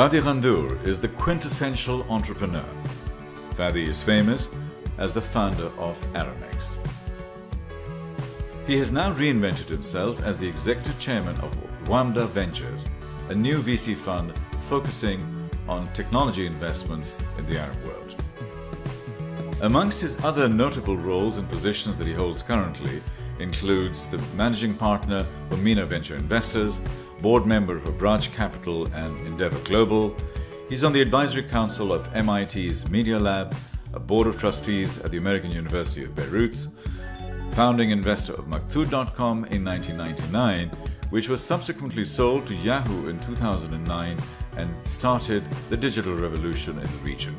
Fadi Ghandour is the quintessential entrepreneur. Fadi is famous as the founder of Aramex. He has now reinvented himself as the executive chairman of Wamda Ventures, a new VC fund focusing on technology investments in the Arab world. Amongst his other notable roles and positions that he holds currently includes the managing partner for MENA Venture Investors, board member for Branch Capital and Endeavor Global. He's on the advisory council of MIT's Media Lab, a board of trustees at the American University of Beirut, founding investor of Maktoob.com in 1999, which was subsequently sold to Yahoo in 2009 and started the digital revolution in the region.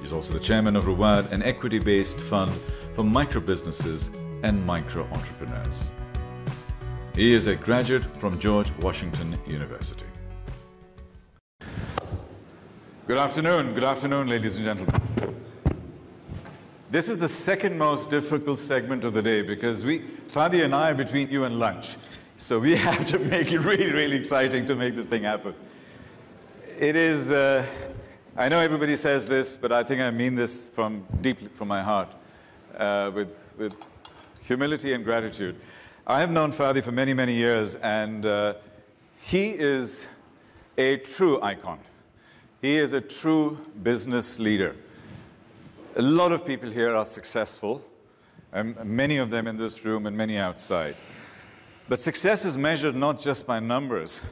He's also the chairman of Ruwad, an equity based fund for micro businesses and micro entrepreneurs. He is a graduate from George Washington University. Good afternoon. Good afternoon, ladies and gentlemen. This is the second most difficult segment of the day because we, Fadi and I are between you and lunch. So we have to make it really, really exciting to make this thing happen. It is, uh, I know everybody says this, but I think I mean this from deeply from my heart, uh, with, with humility and gratitude. I have known Fadi for many, many years, and uh, he is a true icon. He is a true business leader. A lot of people here are successful, and many of them in this room and many outside. But success is measured not just by numbers,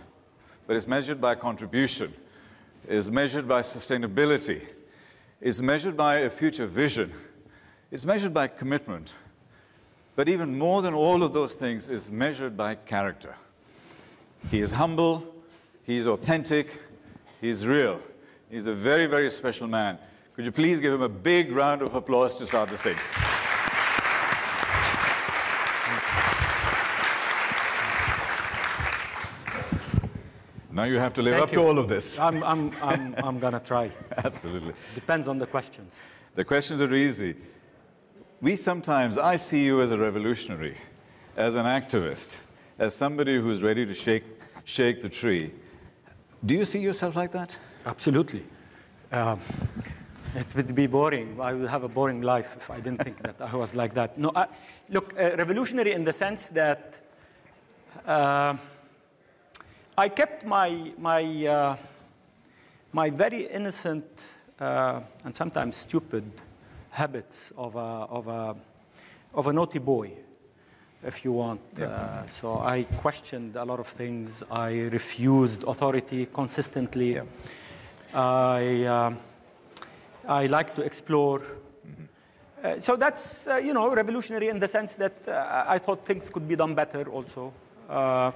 but it's measured by contribution, is measured by sustainability, is measured by a future vision, is measured by commitment. But even more than all of those things is measured by character. He is humble, he is authentic, he is real. He's a very, very special man. Could you please give him a big round of applause to start this thing? Now you have to live Thank up you. to all of this. I'm, I'm, I'm, I'm going to try. Absolutely. Depends on the questions. The questions are easy. We sometimes, I see you as a revolutionary, as an activist, as somebody who's ready to shake, shake the tree. Do you see yourself like that? Absolutely. Um, it would be boring. I would have a boring life if I didn't think that I was like that. No, I, look, uh, revolutionary in the sense that uh, I kept my, my, uh, my very innocent uh, and sometimes stupid habits of a, of a, of a naughty boy, if you want. Uh, so I questioned a lot of things. I refused authority consistently. I, um I like to explore. Uh, so that's, uh, you know, revolutionary in the sense that uh, I thought things could be done better also. Uh,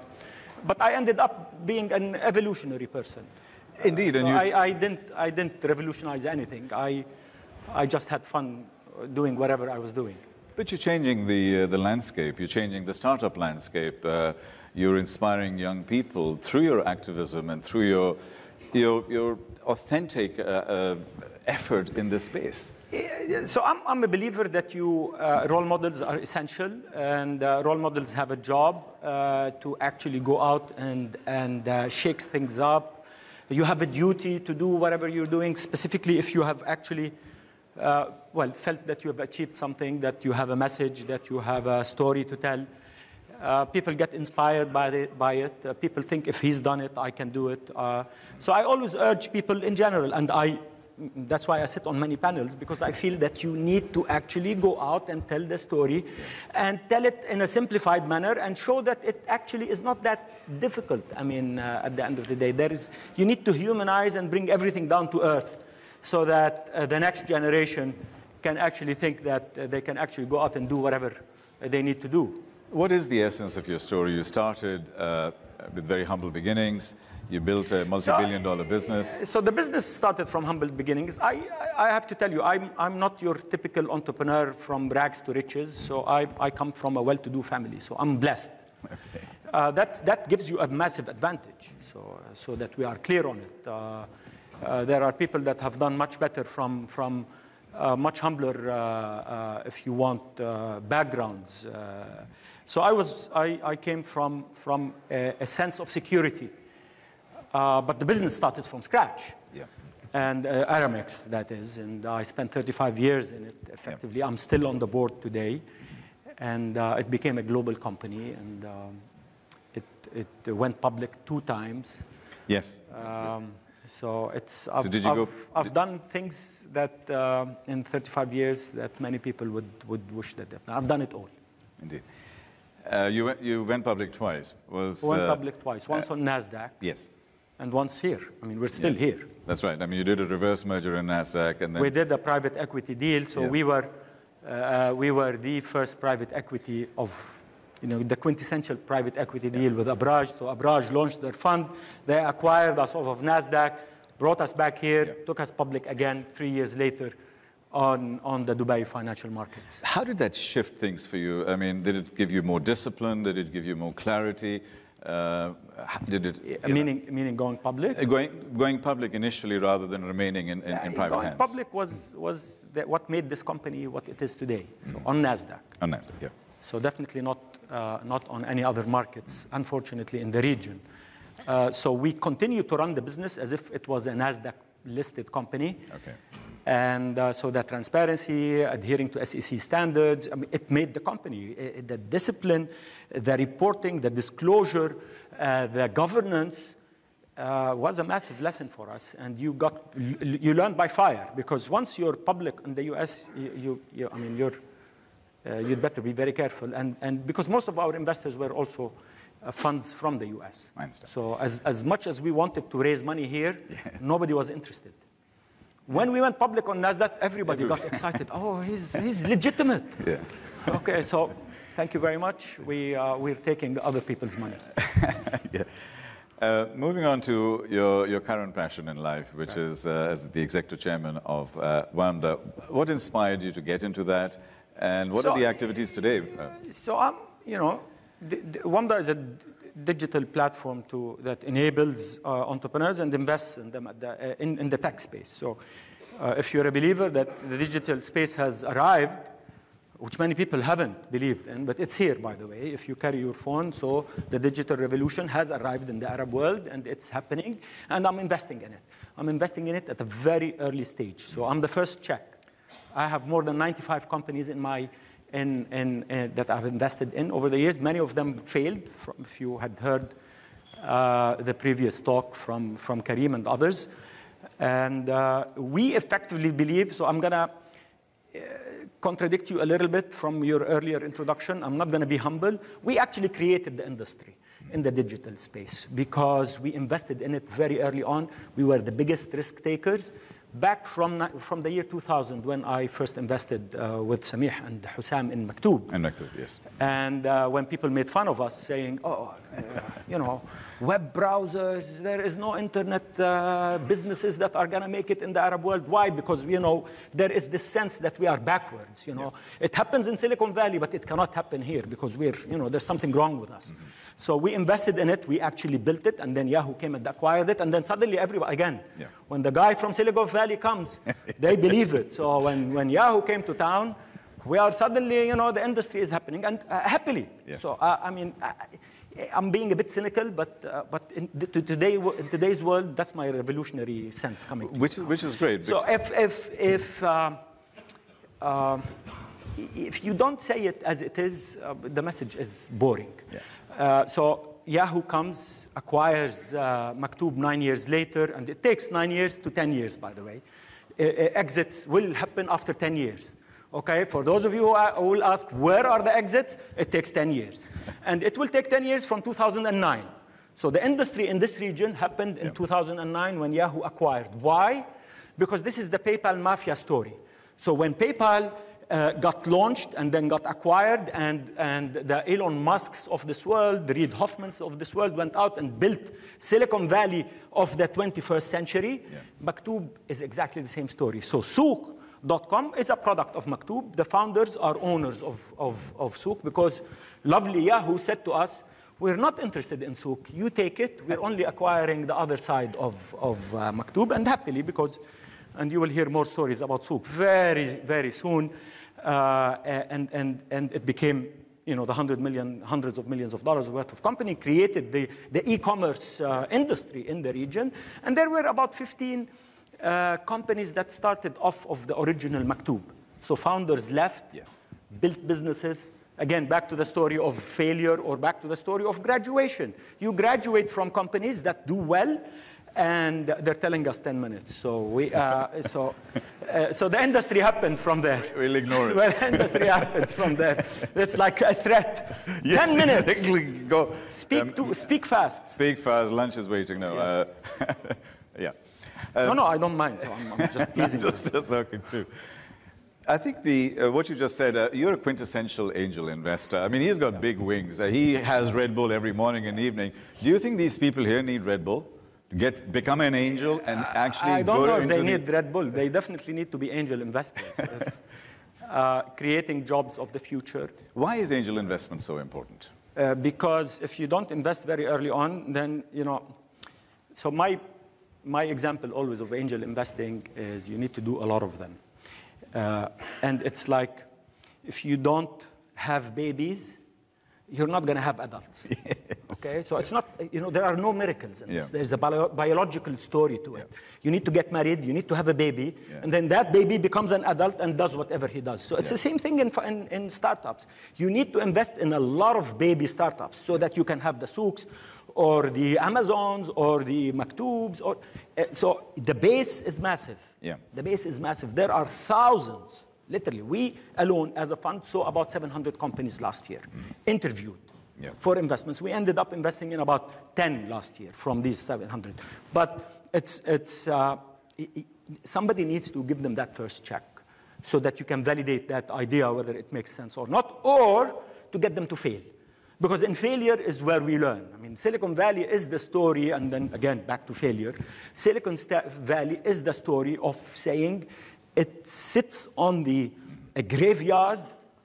but I ended up being an evolutionary person. Indeed, and So you, I, I, didn't, I didn't revolutionize anything. I, I just had fun doing whatever I was doing. but you're changing the, uh, the landscape, you're changing the startup landscape, uh, you're inspiring young people through your activism and through your, your, your authentic uh, uh, effort in this space. So I'm, I'm a believer that you uh, role models are essential, and uh, role models have a job uh, to actually go out and and uh, shake things up. You have a duty to do whatever you're doing, specifically if you have actually. Uh, well, felt that you have achieved something, that you have a message, that you have a story to tell. Uh, people get inspired by, the, by it. Uh, people think if he's done it, I can do it. Uh, so I always urge people in general, and I, that's why I sit on many panels, because I feel that you need to actually go out and tell the story and tell it in a simplified manner and show that it actually is not that difficult. I mean, uh, at the end of the day, there is, you need to humanize and bring everything down to earth so that uh, the next generation can actually think that uh, they can actually go out and do whatever uh, they need to do. What is the essence of your story? You started uh, with very humble beginnings. You built a multi-billion dollar business. So the business started from humble beginnings. I, I I have to tell you, I'm, I'm not your typical entrepreneur from rags to riches. So I, I come from a well-to-do family. So I'm blessed. Uh, that, that gives you a massive advantage. So, so that we are clear on it. Uh, uh, there are people that have done much better from, from uh, much humbler, uh, uh, if you want, uh, backgrounds. Uh, so I, was, I, I came from, from a, a sense of security. Uh, but the business started from scratch. Yeah. And uh, Aramex, that is. And I spent 35 years in it effectively. I'm still on the board today. And uh, it became a global company. And um, it, it went public two times. Yes. Um, so it's I've, did you I've, go- I've did- done things that uh, in 35 years that many people would, would wish that they've done. I've done it all. Indeed. Uh, you, went, you went public twice. Was, Went uh, public twice, once on NASDAQ Yes. and once here. I mean, we're still Yeah. here. That's right. I mean, you did a reverse merger in NASDAQ and then. We did a private equity deal, so Yeah. we were uh, we were the first private equity of you know the quintessential private equity deal with Abraaj. So Abraaj launched their fund, they acquired us off of Nasdaq, brought us back here, Yeah. took us public again three years later on on the Dubai financial markets. How did that shift things for you? I mean, did it give you more discipline? Did it give you more clarity? Uh, did it. know, meaning meaning going public. uh, going, going public initially rather than remaining in, in, in private going hands? public was was the, what made this company what it is today. So on Nasdaq. On NASDAQ, yeah. So definitely not, uh, not on any other markets, unfortunately, in the region. Uh, so we continue to run the business as if it was a NASDAQ-listed company. Okay. And uh, so the transparency, adhering to SEC standards, I mean, it made the company. I- I- the discipline, the reporting, the disclosure, uh, the governance uh, was a massive lesson for us. And you got, you you learned by fire because once you're public in the US, you, you, you I mean, you're, uh, you'd better be very careful. And, and because most of our investors were also uh, funds from the US. So as, as much as we wanted to raise money here, nobody was interested. When we went public on NASDAQ, everybody got excited. Oh, he's, he's legitimate. Yeah. Okay, so thank you very much. We, uh, we're taking other people's money. yeah. Uh, moving on to your, your current passion in life, which is uh, as the executive chairman of uh, WAMDA. What inspired you to get into that? And what So- are the activities today? Uh, So I'm, you know, the, is a digital platform to, that enables uh, entrepreneurs and invests in them at the, uh, in, in the tech space. So uh, if you're a believer that the digital space has arrived, which many people haven't believed in, but it's here, by the way, if you carry your phone. So the digital revolution has arrived in the Arab world, and it's happening, and I'm investing in it. I'm investing in it at a very early stage. So I'm the first check. I have more than 95 companies in my, in, in, in- that I've invested in over the years. Many of them failed, from, if you had heard uh, the previous talk from, from Karim and others. And uh, we effectively believe, so I'm going to contradict you a little bit from your earlier introduction. I'm not going to be humble. We actually created the industry in the digital space because we invested in it very early on. We were the biggest risk takers. Back from, from the year 2000, when I first invested uh, with Samih and Hussam in Maktoob, and Maktoob, yes. and uh, when people made fun of us, saying, oh, uh, you know, web browsers, there is no internet uh, businesses that are going to make it in the Arab world. Why? Because, you know, there is this sense that we are backwards, you know. It happens in Silicon Valley, but it cannot happen here because we're, you know, there's something wrong with us. So we invested in it, we actually built it, and then Yahoo came and acquired it, and then suddenly everybody, again, Yeah. when the guy from Silicon Valley comes, they believe it. So when, when Yahoo came to town, we are suddenly, you know, the industry is happening, and uh, happily. So, uh, I mean, I, I'm being a bit cynical, but, uh, but in, today, in today's world, that's my revolutionary sense coming. Which, is- which is great. so if, if, if, um, um, if you don't say it as it is, uh, the message is boring. Yeah. Uh, so Yahoo comes, acquires uh, Maktoob nine years later, and it takes nine years to 10 years, by the way. Uh, uh, exits will happen after 10 years. Okay, for those of you who will ask, where are the exits? It takes 10 years. and it will take 10 years from 2009. So the industry in this region happened in 2009 when Yahoo acquired. Why? Because this is the PayPal mafia story. So when PayPal uh, got launched and then got acquired, and, and the Elon Musks of this world, the Reid Hoffmans of this world went out and built Silicon Valley of the 21st century, Maktoob is exactly the same story. So Souq.com is a product of Maktoob. The founders are owners of, of, of Souq because lovely Yahoo said to us, we're not interested in Souk. You take it. We're only acquiring the other side of, of uh, Maktub, and happily because, and you will hear more stories about Souq very, very soon. Uh, and, and, and it became you know, the hundred million, hundreds of millions of dollars worth of company, created the, the e-commerce uh, industry in the region. And there were about 15 uh, companies that started off of the original Maktoob. So founders left, Yes. built businesses. Again, back to the story of failure or back to the story of graduation. You graduate from companies that do well, and they're telling us 10 minutes. So, we, uh, so, uh, so the industry happened from there. We'll ignore it. Well, the industry happened from there. It's like a threat. 10 minutes. exactly. Go. Speak, um, to, speak fast. Speak fast. Lunch is waiting. No. Uh, yeah. no, no, I don't mind. So I'm, I'm just teasing. just, just joking too. I think the, uh, what you just said, uh, you're a quintessential angel investor. I mean, he's got big wings. Uh, he has Red Bull every morning and evening. Do you think these people here need Red Bull get become an angel and actually I don't know if they the- need Red Bull. They definitely need to be angel investors. uh, creating jobs of the future. Why is angel investment so important? Uh, because if you don't invest very early on, then, you know, so my, my example always of angel investing is you need to do a lot of them. Uh, and it's like if you don't have babies, you're not going to have adults. Okay? So it's not, you know, there are no miracles in this. There's a bio- biological story to it. You need to get married, you need to have a baby, Yeah. and then that baby becomes an adult and does whatever he does. So it's Yeah. the same thing in, in, in startups. You need to invest in a lot of baby startups so that you can have the souks or the Amazons or the Maktoobs. Or, uh, so the base is massive. Yeah. The base is massive. There are thousands, literally. We alone, as a fund, saw about 700 companies last year, interviewed Yeah. for investments. We ended up investing in about 10 last year from these 700. But it's, it's, uh, somebody needs to give them that first check so that you can validate that idea, whether it makes sense or not, or to get them to fail. Because in failure is where we learn. I mean, Silicon Valley is the story, and then again, back to failure. Silicon Valley is the story of saying it sits on the a graveyard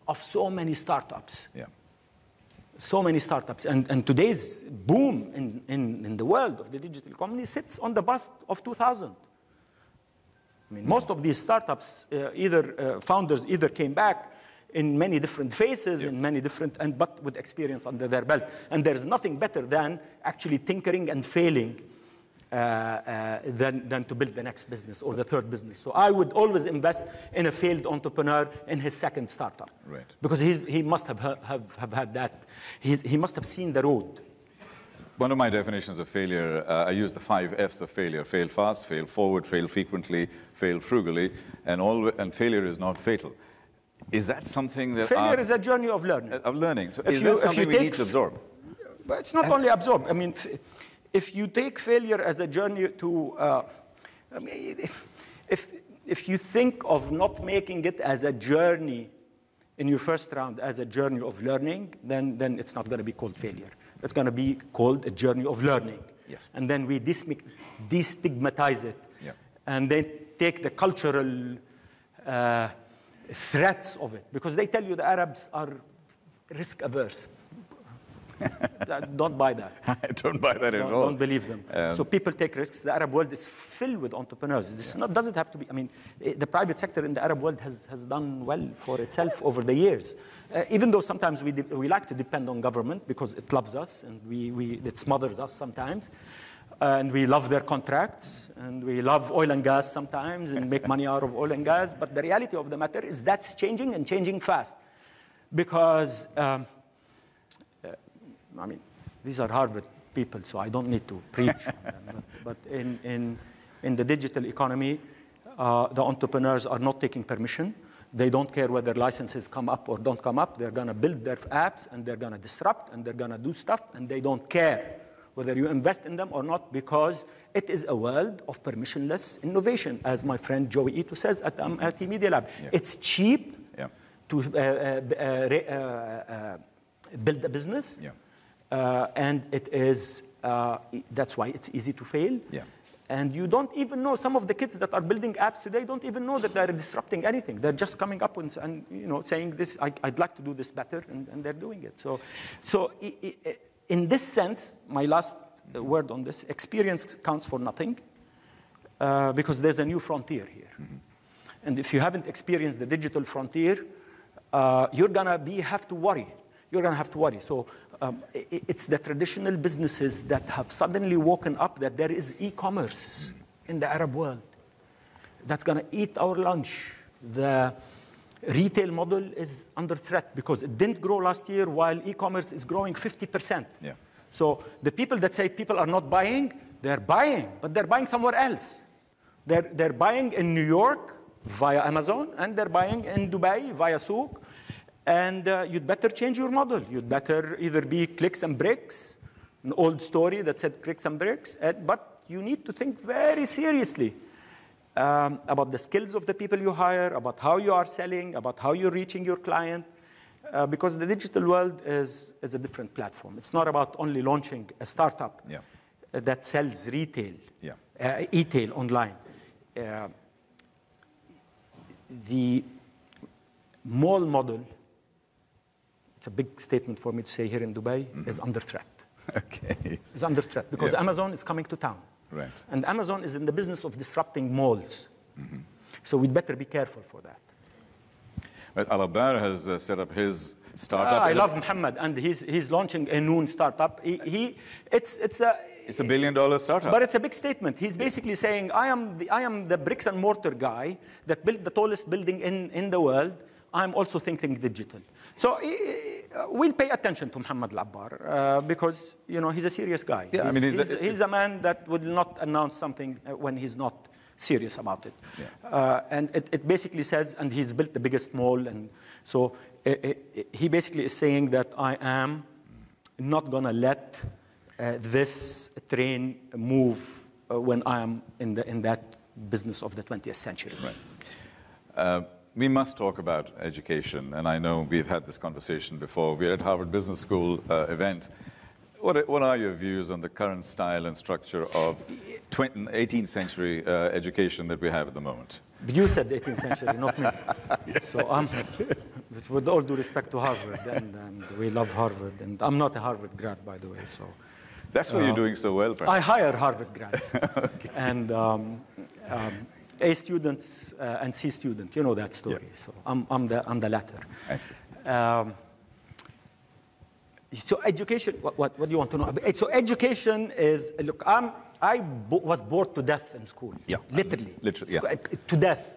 of so many startups Yeah. so many startups. And, and today's boom in, in, in the world of the digital economy sits on the bust of 2000. I mean, most of these startups, uh, either uh, founders either came back in many different phases, in many different, and but with experience under their belt. And there's nothing better than actually tinkering and failing Uh, uh, than, than to build the next business or the third business. So I would always invest in a failed entrepreneur in his second startup. Right. Because he's, he must have, have, have had that. He's, he must have seen the road. One of my definitions of failure, uh, I use the five F's of failure: fail fast, fail forward, fail frequently, fail frugally, and all. And failure is not fatal. Is that something that Failure our- is a journey of learning. of learning? So If is you- that if something you we take need to absorb? But it's not only absorb. I mean, if you take failure as a journey to, uh, I mean, if, if you think of not making it as a journey in your first round as a journey of learning, then, then it's not going to be called failure. It's going to be called a journey of learning. Yes. And then we destigmatize it. Yeah. And then take the cultural uh, threats of it. Because they tell you the Arabs are risk averse. Don't buy that. I don't buy that at Don't, all. don't believe them. Um, so people take risks. The Arab world is filled with entrepreneurs. This is not, doesn't have to be. I mean, eh, the private sector in the Arab world has, has done well for itself over the years. Uh, even though sometimes we, de- we like to depend on government because it loves us and we, we, it smothers us sometimes. And we love their contracts and we love oil and gas sometimes and make money out of oil and gas. But the reality of the matter is that's changing and changing fast. Because um, I mean, these are Harvard people, so I don't need to preach. them. But, but in, in, in the digital economy, uh, the entrepreneurs are not taking permission. They don't care whether licenses come up or don't come up. They're going to build their apps and they're going to disrupt and they're going to do stuff and they don't care whether you invest in them or not because it is a world of permissionless innovation, as my friend Joey Ito says at um, at Media Lab. Yeah. It's cheap Yeah. to uh, uh, uh, uh, uh, build a business. Yeah. Uh, and it is, uh, that's why it's easy to fail. Yeah. And you don't even know, some of the kids that are building apps today don't even know that they're disrupting anything. They're just coming up and, and you know, saying this, I, I'd like to do this better, and, and they're doing it. So, so in this sense, my last word on this, experience counts for nothing uh, because there's a new frontier here. And if you haven't experienced the digital frontier, uh, you're gonna be have to worry. you're going to have to worry. So um, it's the traditional businesses that have suddenly woken up that there is e-commerce in the Arab world that's going to eat our lunch. The retail model is under threat because it didn't grow last year while e-commerce is growing 50%. Yeah. So the people that say people are not buying, they're buying, but they're buying somewhere else. They're, they're buying in New York via Amazon, and they're buying in Dubai via Souq. And uh, you'd better change your model. You'd better either be clicks and bricks, an old story that said clicks and bricks, but you need to think very seriously um, about the skills of the people you hire, about how you are selling, about how you're reaching your client, uh, because the digital world is, is a different platform. It's not about only launching a startup yeah. that sells retail, yeah. uh, e-tail online. Uh, the mall model, it's a big statement for me to say here in Dubai, mm -hmm. is under threat. Okay. It's under threat because yeah. Amazon is coming to town. Right. And Amazon is in the business of disrupting malls. Mm-hmm. So we'd better be careful for that. But Alabbar has uh, set up his startup. Ah, I love Muhammad, and he's, he's launching a Noon startup. He, he, it's, it's a, it's a billion dollar startup. But it's a big statement. He's basically saying, I am the, I am the bricks and mortar guy that built the tallest building in, in the world. I'm also thinking digital. So uh, we'll pay attention to Muhammad Al-Abbar uh, because you know he's a serious guy. Yeah, he's, I mean, he's, he's, a, he's a man that will not announce something uh, when he's not serious about it. Yeah. Uh, and it, it, basically says, and he's built the biggest mall, and so it, it, he basically is saying that I am not gonna let uh, this train move uh, when I am in, the, in that business of the 20th century. Right we must talk about education, and I know we've had this conversation before. We're at Harvard Business School uh, event. What are, what are, your views on the current style and structure of 20, 18th century uh, education that we have at the moment? But you said 18th century, not me. yes. So I'm, with all due respect to Harvard, and, and, we love Harvard, and I'm not a Harvard grad, by the way, so. That's why uh, you're doing so well, perhaps. I hire Harvard grads. okay. And um, um, a students uh, and C student. You know that story. Yeah. So I'm, I'm, the, I'm the latter. I see. Um, so education, what, what, what, do you want to know? So education is, look, I'm, I was bored to death in school. Yeah. Literally. Literally, yeah. To death.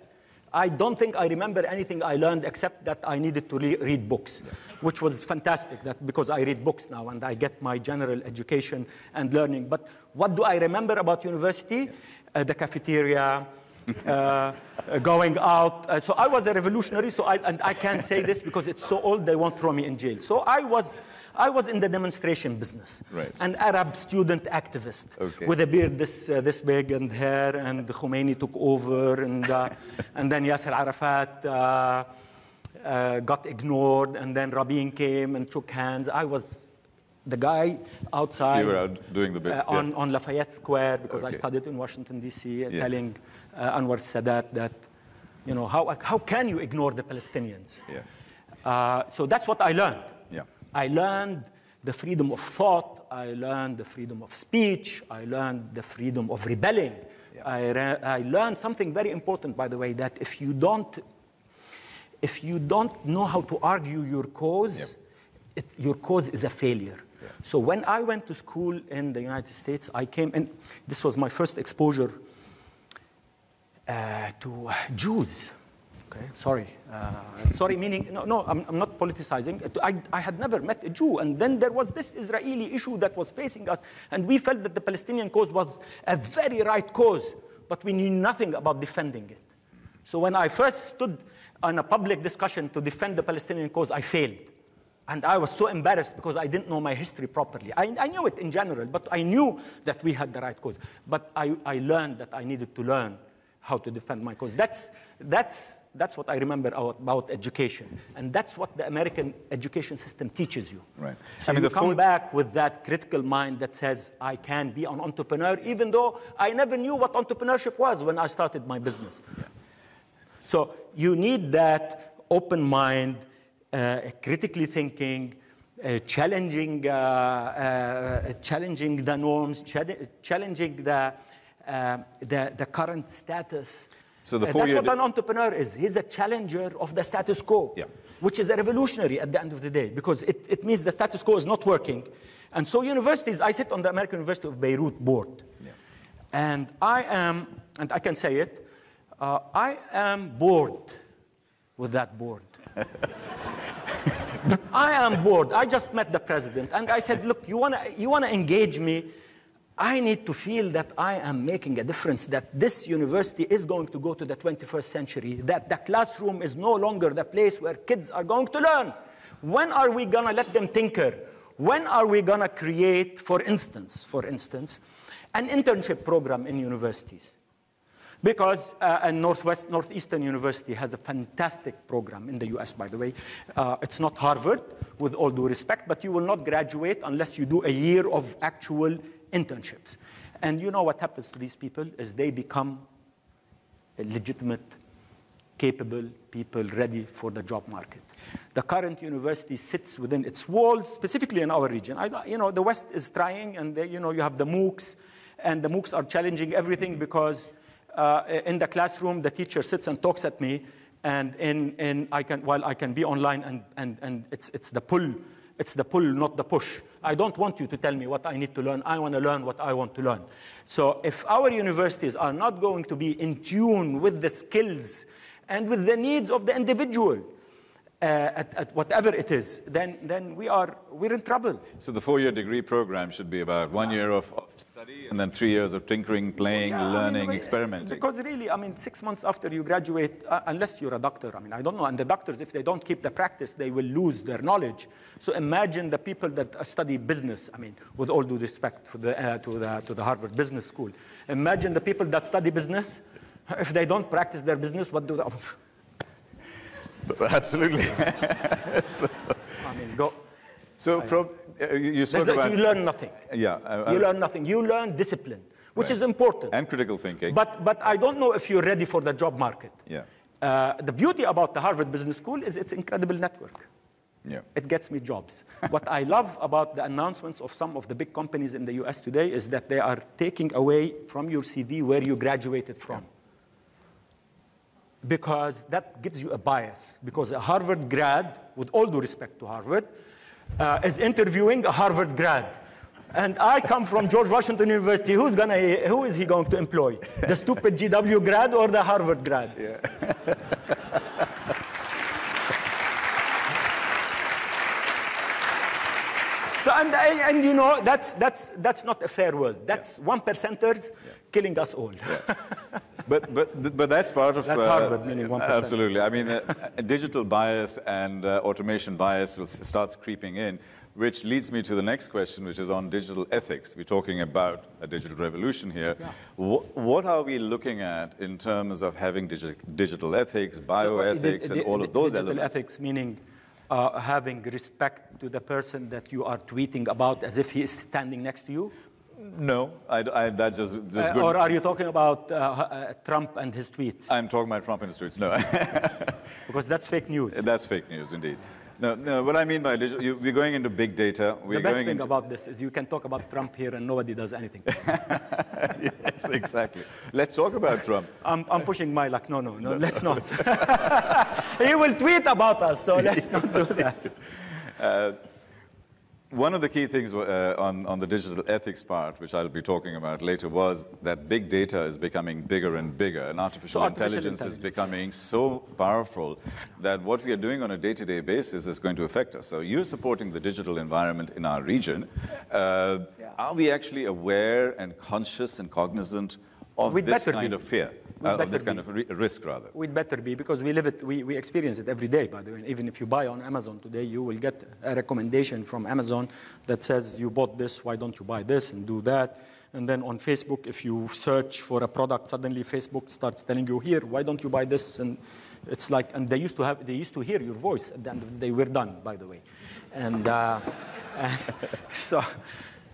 I don't think I remember anything I learned except that I needed to re read books, yeah. which was fantastic that because I read books now and I get my general education and learning. But what do I remember about university? Yeah. Uh, the cafeteria, uh, going out. Uh, so I was a revolutionary, so I, and I can't say this because it's so old, they won't throw me in jail. So I was, I was in the demonstration business. Right. An Arab student activist okay. with a beard this, uh, this big and hair, and Khomeini took over, and, uh, and then Yasser Arafat uh, uh, got ignored, and then Rabin came and shook hands. I was the guy outside. You were out doing the bit. Uh, on, yeah. on Lafayette Square because okay. I studied in Washington, D.C., uh, yes. telling uh, Anwar Sadat that, you know, how, how can you ignore the Palestinians? Yeah. Uh, so that's what I learned. Yeah. I learned the freedom of thought. I learned the freedom of speech. I learned the freedom of rebelling. Yeah. I, I learned something very important, by the way, that if you don't, if you don't know how to argue your cause, yep. it, your cause is a failure. Yeah. So when I went to school in the United States, I came, and this was my first exposure to Jews. Okay, sorry. Uh, sorry, meaning, no, no I'm, I'm, not politicizing. I, I had never met a Jew. And then there was this Israeli issue that was facing us. And we felt that the Palestinian cause was a very right cause, but we knew nothing about defending it. So when I first stood on a public discussion to defend the Palestinian cause, I failed. And I was so embarrassed because I didn't know my history properly. I, I, knew it in general, but I knew that we had the right cause. But I, I learned that I needed to learn how to defend my cause. That's, that's, that's what I remember about education. And that's what the American education system teaches you. Right. So I mean, you come back with that critical mind that says, I can be an entrepreneur, even though I never knew what entrepreneurship was when I started my business. Yeah. So you need that open mind, uh, critically thinking, uh, challenging, uh, uh challenging the norms, challenging the, the, the current status So the Uh, four That's what an entrepreneur is. He's a challenger of the status quo, Yeah. which is a revolutionary at the end of the day because it, it means the status quo is not working. And so universities, I sit on the American University of Beirut board. And I am, and I can say it, uh, I am bored with that board. I am bored. I just met the president and I said, look, you wanna, you wanna engage me? I need to feel that I am making a difference, that this university is going to go to the 21st century, that the classroom is no longer the place where kids are going to learn. When are we gonna let them tinker? When are we gonna create, for instance, for instance, an internship program in universities? Because uh, Northwest, Northeastern University has a fantastic program in the US, by the way. Uh, it's not Harvard, with all due respect, but you will not graduate unless you do a year of actual internships. And you know what happens to these people is they become legitimate, capable people ready for the job market. The current university sits within its walls, specifically in our region. I, you know, the West is trying, and they, you know, you have the MOOCs, and the MOOCs are challenging everything because uh, in the classroom, the teacher sits and talks at me, and in, in I can, while I can be online, and, and, and it's, it's the pull, it's the pull, not the push. I don't want you to tell me what I need to learn. I want to learn what I want to learn. So if our universities are not going to be in tune with the skills and with the needs of the individual, uh, at, at whatever it is, then, then we are, we're in trouble. So the four-year degree program should be about one year of, of and then three years of tinkering, playing, Yeah, I mean, learning, experimenting. Because really, I mean, six months after you graduate, uh, unless you're a doctor, I mean, I don't know. And the doctors, if they don't keep the practice, they will lose their knowledge. So imagine the people that uh, study business. I mean, with all due respect for the, uh, to, the, to the Harvard Business School, imagine the people that study business. If they don't practice their business, what do they? Absolutely. I mean, go. So from, uh, you spoke about... you learn nothing. Yeah. I- You learn nothing. You learn discipline, which Right. is important. And critical thinking. But, but I don't know if you're ready for the job market. Yeah. Uh, the beauty about the Harvard Business School is its incredible network. Yeah. It gets me jobs. what I love about the announcements of some of the big companies in the US today is that they are taking away from your CV where you graduated from. Because that gives you a bias. Because a Harvard grad, with all due respect to Harvard, uh, is interviewing a Harvard grad. And I come from George Washington University. Who's gonna, who is he going to employ? The stupid GW grad or the Harvard grad? So, and, and you know, that's, that's, that's not a fair world. That's one percenters killing us all. But, but, but that's part of... That's Harvard, meaning 1%. Absolutely. I mean, uh, digital bias and uh, automation bias will, starts creeping in, which leads me to the next question, which is on digital ethics. We're talking about a digital revolution here. Wh- what are we looking at in terms of having digi- digital ethics, bioethics, Di- and all of those digital elements? ethics meaning uh, having respect to the person that you are tweeting about as if he is standing next to you? No, I, I, that's just, just Uh, good. or are you talking about uh, uh, Trump and his tweets? I'm talking about Trump in the streets. No, because that's fake news. that's fake news indeed. No, no. What I mean by digital, you, we're going into big data. We're the best going thing into, about this is you can talk about Trump here and nobody does anything. yes, exactly. Let's talk about Trump. I'm, I'm pushing my luck. No, no, no, let's not. he will tweet about us, so let's not do that. One of the key things uh, on, on the digital ethics part, which I'll be talking about later, was that big data is becoming bigger and bigger, and artificial, So artificial intelligence, is becoming so powerful that what we are doing on a day-to-day basis is going to affect us. So you're supporting the digital environment in our region. Uh, Are we actually aware and conscious and cognizant of We'd this better kind be. of fear, uh, of this kind be. of risk, rather? We'd better be because we live it, we, we experience it every day, by the way. Even if you buy on Amazon today, you will get a recommendation from Amazon that says, you bought this, why don't you buy this and do that? And then on Facebook, if you search for a product, suddenly Facebook starts telling you, here, why don't you buy this? And it's like, and they used to have, they used to hear your voice at the end of the day. We're done, by the way. And, uh, and so,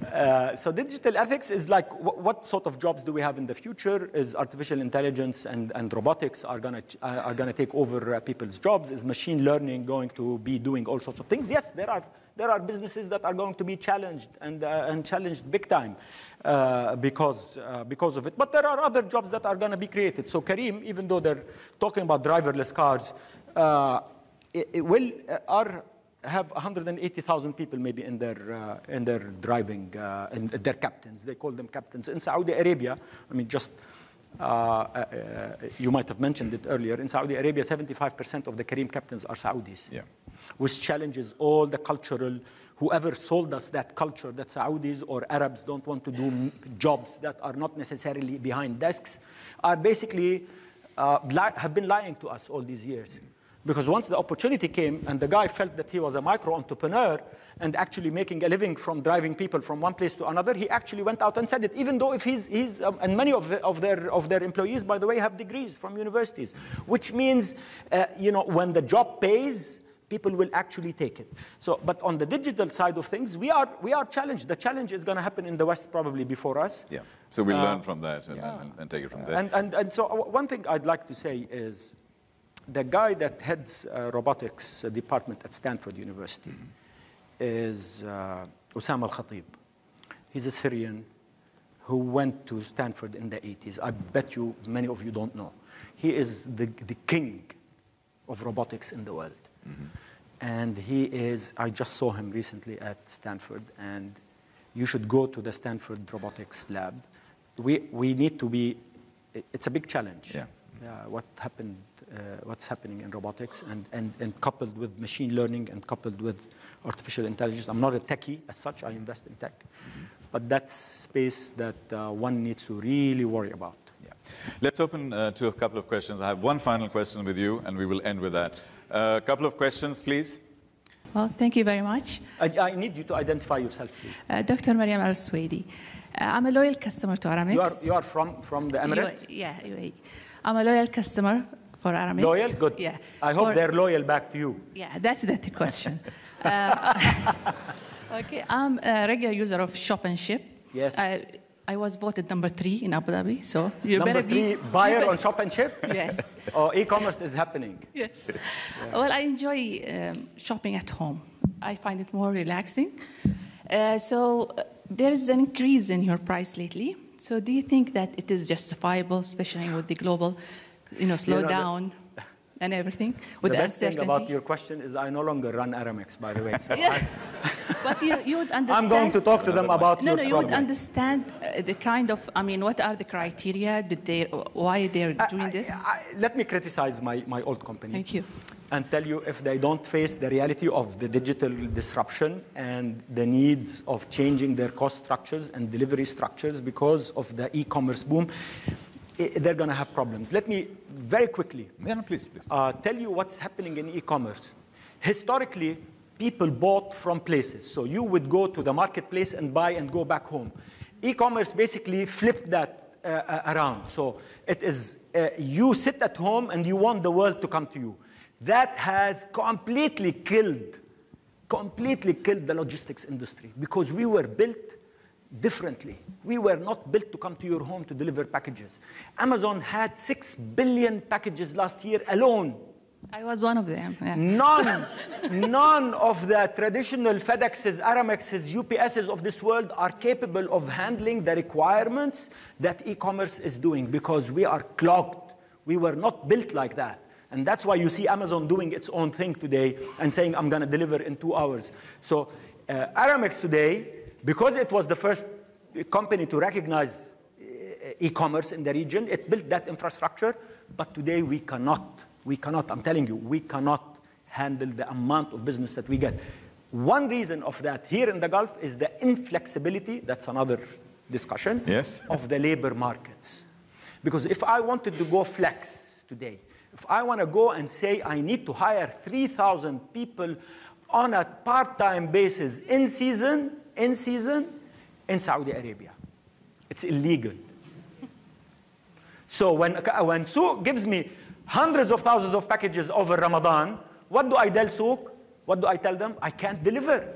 Uh, so digital ethics is like wh- what sort of jobs do we have in the future? Is artificial intelligence and, and robotics are gonna uh, are gonna take over uh, people's jobs? Is machine learning going to be doing all sorts of things? Yes, there are there are businesses that are going to be challenged and uh, and challenged big time uh, because because of it. But there are other jobs that are going to be created. So Careem, even though they're talking about driverless cars, it, it will are have 180,000 people maybe in their uh, in their driving uh, in their captains. They call them captains in Saudi Arabia. I mean, just uh, uh, you might have mentioned it earlier. In Saudi Arabia, 75% of the Careem captains are Saudis, Yeah. which challenges all the cultural. Whoever sold us that culture that Saudis or Arabs don't want to do jobs that are not necessarily behind desks, are basically uh, have been lying to us all these years. Because once the opportunity came and the guy felt that he was a micro entrepreneur and actually making a living from driving people from one place to another, he actually went out and said it. Even though if he's, he's um, and many of, of, their, of their employees, by the way, have degrees from universities, which means, uh, you know, when the job pays, people will actually take it. So, but on the digital side of things, we are, we are challenged. The challenge is going to happen in the West probably before us. Yeah. So we'll Uh, learn from that and, yeah. and, and take it from there. And, and, and so uh, one thing I'd like to say is the guy that heads uh, robotics department at Stanford University is uh, Osama al-Khatib. He's a Syrian who went to Stanford in the 80s. I bet you many of you don't know. He is the, the king of robotics in the world. And he is, I just saw him recently at Stanford, and you should go to the Stanford robotics lab. We, we need to be, it's a big challenge. Yeah. Uh, what happened, what's happening in robotics, and, and, and coupled with machine learning and coupled with artificial intelligence. I'm not a techie as such, I invest in tech. But that's space that uh, one needs to really worry about. Yeah. Let's open uh, to a couple of questions. I have one final question with you, and we will end with that. A couple of questions, please. Well, thank you very much. I, I need you to identify yourself, please. Uh, Dr. Mariam Al Swedi. Uh, I'm a loyal customer to Aramex. You are, you are from, from the Emirates? UAE, yeah, UAE. I'm a loyal customer for Aramex. Loyal? Good. Yeah. I hope For- they're loyal back to you. Yeah, that's the question. Uh, okay, I'm a regular user of Shop and Ship. Yes. I, I was voted number three in Abu Dhabi, so you Number better three, be buyer on Shop and Ship? Yes. Oh, e-commerce is happening. Yes. Well, I enjoy um, shopping at home. I find it more relaxing. Uh, so uh, there is an increase in your price lately. So do you think that it is justifiable, especially with the global, you know, You know, the- and everything, with the the, best thing about your question is I no longer run Aramex, by the way. So Yeah. but you, you would understand. I'm going to talk to them about No, your no, you would problem. understand uh, the kind of. I mean, what are the criteria? Did they? Why they're doing I- this? I- let me criticize my, my old company. Thank you. And tell you if they don't face the reality of the digital disruption and the needs of changing their cost structures and delivery structures because of the e-commerce boom, i- they're going to have problems. Let me very quickly Yeah, no, please, please. uh, tell you what's happening in e-commerce. Historically, people bought from places. So you would go to the marketplace and buy and go back home. E-commerce basically flipped that uh, uh, around. So it is uh, you sit at home and you want the world to come to you. That has completely killed, completely killed the logistics industry because we were built differently. We were not built to come to your home to deliver packages. Amazon had 6 billion packages last year alone. I was one of them. yeah. None, none of the traditional FedExes, Aramexes, UPSs of this world are capable of handling the requirements that e-commerce is doing because we are clogged. We were not built like that. And that's why you see Amazon doing its own thing today and saying, I'm going to deliver in two hours. So uh, Aramex today, because it was the first company to recognize uh, e-commerce in the region, it built that infrastructure, but today we cannot. We cannot, I'm telling you, we cannot handle the amount of business that we get. One reason of that here in the Gulf is the inflexibility, that's another discussion, Yes. of the labor markets. Because if I wanted to go flex today, if I want to go and say I need to hire 3,000 people on a part-time basis in season, in season, in Saudi Arabia, it's illegal. So when, when Souq gives me hundreds of thousands of packages over Ramadan, what do I tell Souq? What do I tell them? I can't deliver.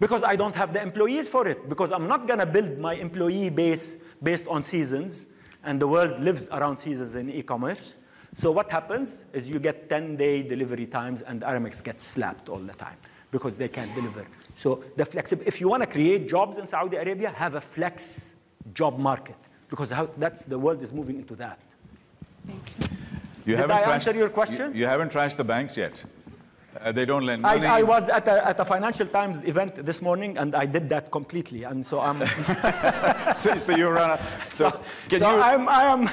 Because I don't have the employees for it. Because I'm not going to build my employee base based on seasons. And the world lives around seasons in e-commerce. So what happens is you get 10-day delivery times, and Aramex gets slapped all the time because they can't deliver. So the flexible, if you want to create jobs in Saudi Arabia, have a flex job market because how, that's the world is moving into that. Thank you. You Did haven't I trashed- answer your question? You, you haven't trashed the banks yet. Uh, they don't lend money. I, I was at a, at a Financial Times event this morning, and I did that completely. And so I'm, so, so you run. A, so, can so you? I'm, I am,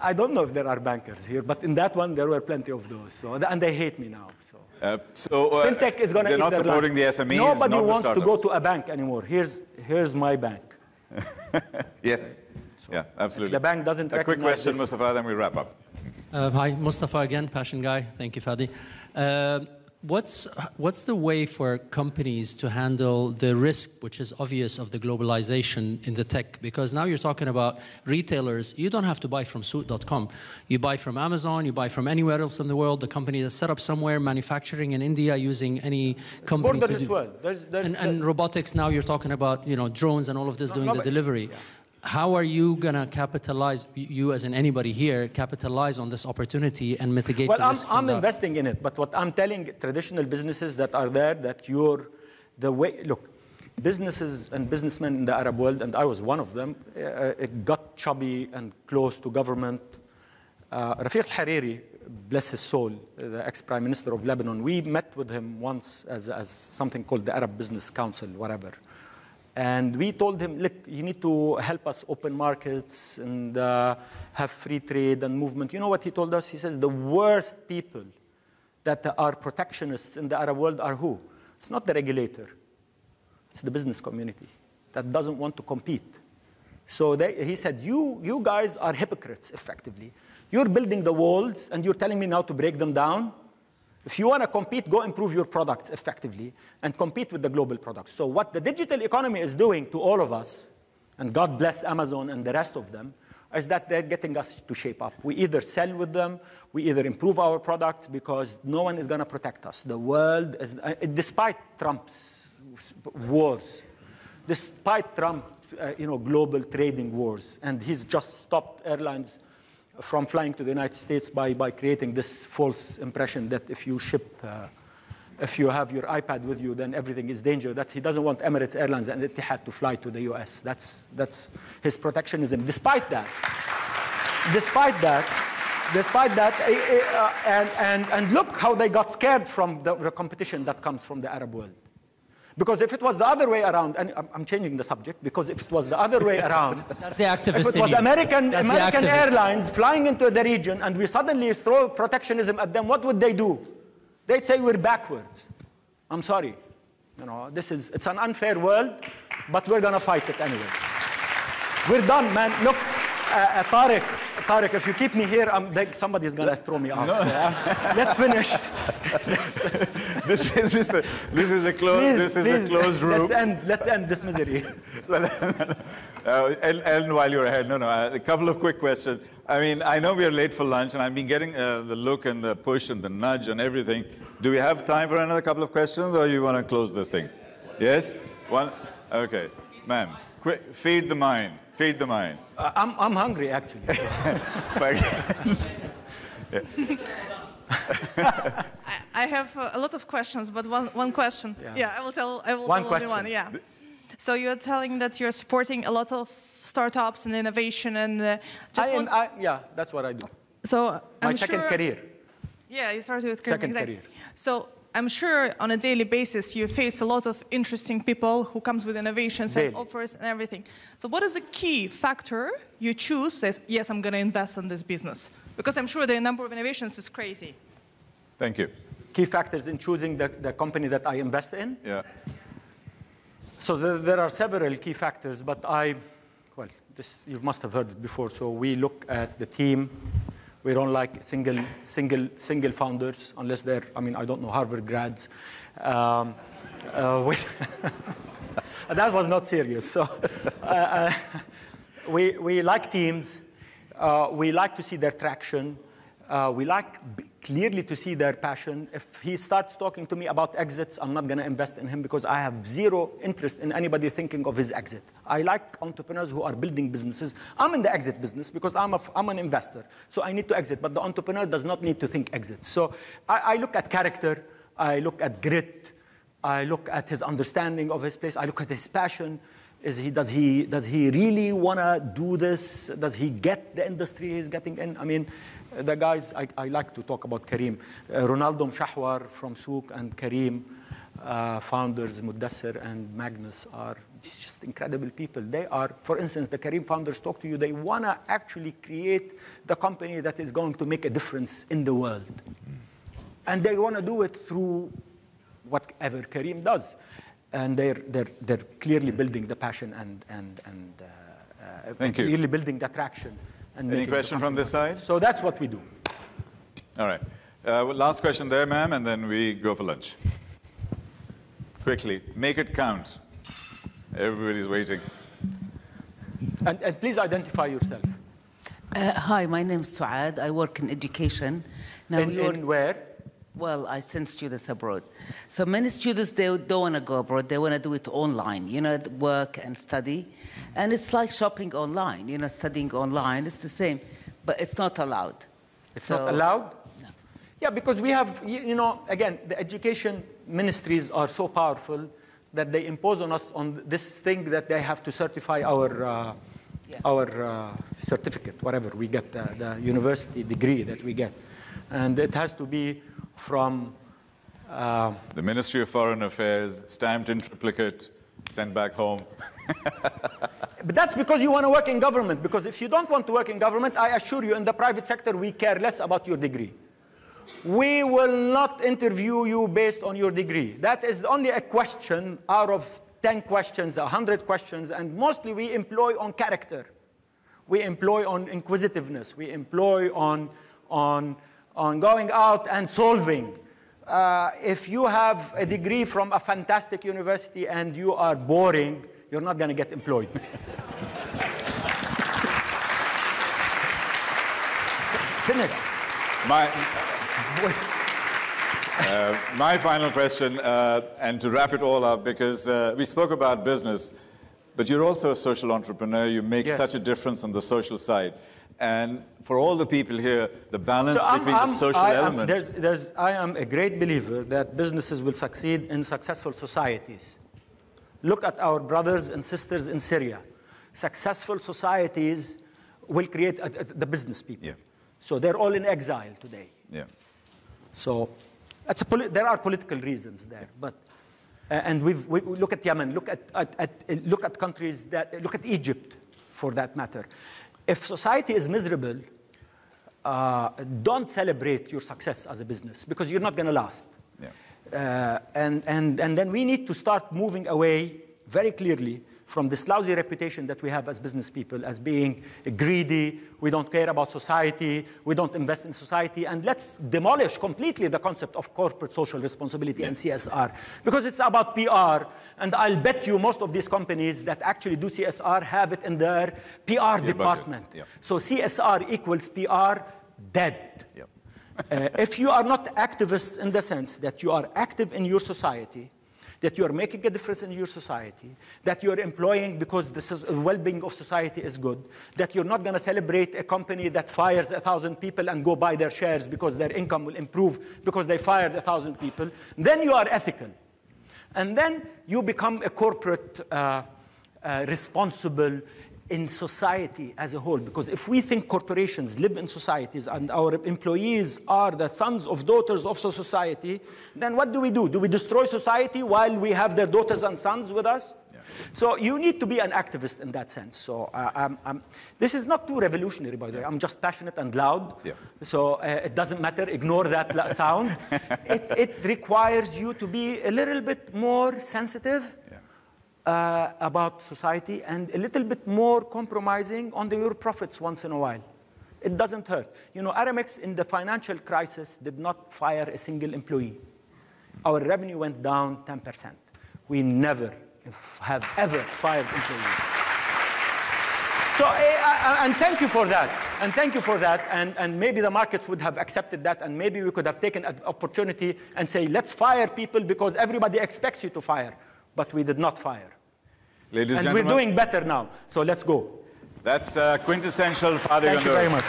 I, I don't know if there are bankers here, but in that one there were plenty of those. So and they hate me now. So uh, so uh, fintech is going to They're eat not their supporting lunch. the SMEs. Nobody not the wants to go to a bank anymore. Here's here's my bank. Yes. yeah, absolutely. the bank doesn't A quick question, this- Mustafa, then we wrap up. Uh, hi, Mustafa again, Passion Guy. Thank you, Fadi. What's, what's the way for companies to handle the risk, which is obvious, of the globalization in the tech? Because now you're talking about retailers. You don't have to buy from Souq.com. You buy from Amazon, you buy from anywhere else in the world. The company is set up somewhere, manufacturing in India using any company. borderless world. There's, there's, and, and robotics now you're talking about you know drones and all of this doing no, the delivery how are you going to capitalize you as in anybody here capitalize on this opportunity and mitigate Well, the I'm, I'm investing in it, but what I'm telling traditional businesses that are there that you're the way, look, businesses and businessmen in the Arab world, and I was one of them, uh, it got chubby and close to government. Uh, Rafiq al-Hariri, bless his soul, the ex-prime minister of Lebanon, we met with him once as, as something called the Arab Business Council, whatever. And we told him, look, you need to help us open markets and uh, have free trade and movement. You know what he told us? He says the worst people that are protectionists in the Arab world are who? It's not the regulator. It's the business community that doesn't want to compete. So they, he said, you, you guys are hypocrites, effectively. You're building the walls, and you're telling me now to break them down. If you want to compete, go improve your products effectively and compete with the global products. So what the digital economy is doing to all of us, and God bless Amazon and the rest of them, is that they're getting us to shape up. We either sell with them, we either improve our products because no one is going to protect us. The world is, uh, despite Trump's wars, despite Trump, uh, you know, global trading wars, and he's just stopped airlines from flying to the United States by, by creating this false impression that if you ship, uh, if you have your iPad with you, then everything is danger. That he doesn't want Emirates Airlines and Etihad to fly to the US. That's, that's his protectionism. Despite that, despite that, despite that, eh, eh, uh, and, and, and look how they got scared from the, the competition that comes from the Arab world. Because if it was the other way around, and I'm, changing the subject, because if it was the other way around, that's the activist if it was. American, That's American. Airlines flying into the region and we suddenly throw protectionism at them, what would they do? They'd say we're backwards. I'm sorry. You know, this is, it's an unfair world, but we're going to fight it anyway. We're done, man. Look, uh, uh, Tariq, Tariq, if you keep me here, I'm, somebody's going to throw me out. So, uh, let's finish. this is this, a, this is a closed this is please, a closed room. Let's end, let's end this misery. uh, and, and while you're ahead, no, no, uh, a couple of quick questions. I mean, I know we are late for lunch, and I've been getting uh, the look and the push and the nudge and everything. Do we have time for another couple of questions, or you want to close this thing? Yes? One? Okay. Ma'am, quick, feed the mind. Feed the mind. Uh, I'm, I'm hungry, actually. I, I have uh, a lot of questions, but one, one question. Yeah. Yeah. I will tell. I will One tell only one. Yeah. So you're telling that you're supporting a lot of startups and innovation, and uh, just I am. I, yeah, that's what I do. so My I'm second sure, career. Yeah, you started with career. Second exactly. career. So I'm sure on a daily basis you face a lot of interesting people who comes with innovations Daily. and offers and everything. So what is the key factor you choose? Says yes, I'm going to invest in this business because I'm sure the number of innovations is crazy. Thank you. Key factors in choosing the, the company that I invest in. Yeah. So there, there are several key factors, but I, well, this, you must have heard it before. So we look at the team. We don't like single, single, single founders unless they're, I mean, I don't know, Harvard grads. Um, uh, we that was not serious. So uh, uh, we, we like teams. Uh, we like to see their traction. Uh, we like clearly to see their passion. If he starts talking to me about exits, I'm not going to invest in him because I have zero interest in anybody thinking of his exit. I like entrepreneurs who are building businesses. I'm in the exit business because I'm, a, I'm an investor, so I need to exit. But the entrepreneur does not need to think exit. So I, I look at character, I look at grit, I look at his understanding of his place, I look at his passion. Is he, does, he, does he really want to do this? Does he get the industry he's getting in? I mean, the guys, I, I like to talk about Careem. Uh, Ronaldo Mchawar from Souq and Careem, uh, founders, Mudassir and Magnus are just incredible people. They are, for instance, the Careem founders talk to you, they want to actually create the company that is going to make a difference in the world. And they want to do it through whatever Careem does. And they're, they're, they're clearly building the passion and, and, and uh, uh, Thank you. clearly building the traction. And Any question from company this side? so that's what we do. All right. Uh, last question there, ma'am, and then we go for lunch. Quickly, make it count. Everybody's waiting. And, and please identify yourself. Uh, hi, my name is Suad. I work in education. Now in, in where? Well, I send students abroad. So many students they don't want to go abroad. They want to do it online. You know, work and study, and it's like shopping online. You know, studying online. It's the same, but it's not allowed. It's So- not allowed? No. Yeah, because we have, you know, again, the education ministries are so powerful that they impose on us on this thing that they have to certify our, uh, Yeah. our uh, certificate, whatever we get, the, the university degree that we get. And it has to be from, uh, The Ministry of Foreign Affairs, stamped in triplicate, sent back home. but that's because you want to work in government. Because if you don't want to work in government, I assure you, in the private sector, we care less about your degree. We will not interview you based on your degree. That is only a question out of 10 questions, 100 questions, and mostly we employ on character. We employ on inquisitiveness. We employ on, on, on going out and solving. Uh, if you have a degree from a fantastic university and you are boring, you're not going to get employed. Finish. My, uh, my final question, uh, and to wrap it all up, because uh, we spoke about business, but you're also a social entrepreneur. You make Yes. such a difference on the social side. And for all the people here, the balance So between I'm- the social I am- element. there's, there's, I am a great believer that businesses will succeed in successful societies. Look at our brothers and sisters in Syria. Successful societies will create uh, uh, the business people. Yeah. So they're all in exile today. yeah. So a there are political reasons there, but uh, and we've, we, we look at Yemen, look at, at, at look at countries that look at Egypt, for that matter. If society is miserable, uh, don't celebrate your success as a business because you're not going to last. Yeah. Uh, and, and, and then we need to start moving away very clearly from this lousy reputation that we have as business people as being greedy, we don't care about society, we don't invest in society, and let's demolish completely the concept of corporate social responsibility and CSR because it's about PR. And I'll bet you most of these companies that actually do CSR have it in their PR department. yeah. So CSR equals PR dead. Yeah. Uh, if you are not activists in the sense that you are active in your society, that you are making a difference in your society, that you're employing because the well-being of society is good, that you're not going to celebrate a company that fires a thousand people and go buy their shares because their income will improve because they fired a thousand people, then you are ethical. And then you become a corporate uh, uh, responsible in society as a whole. Because if we think corporations live in societies and our employees are the sons of daughters of society, then what do we do? Do we destroy society while we have their daughters and sons with us? So you need to be an activist in that sense. So uh, I'm, I'm, this is not too revolutionary, by the way. I'm just passionate and loud. Yeah. So uh, it doesn't matter. Ignore that sound. it, it requires you to be a little bit more sensitive uh, about society and a little bit more compromising on the, your profits once in a while. It doesn't hurt. You know, Aramex in the financial crisis did not fire a single employee. Our revenue went down 10%. We never have ever fired employees. So, eh, uh, uh, and thank you for that. And thank you for that. And, and maybe the markets would have accepted that. And maybe we could have taken an opportunity and say, let's fire people because everybody expects you to fire. But we did not fire. Ladies and, and we're doing better now. So let's go. That's uh, quintessential Fadi Thank you very much.